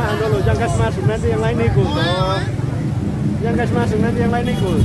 kendaraan dulu yang gas masuk nanti yang lain ikut. Yang gas masuk nanti yang lain ikut.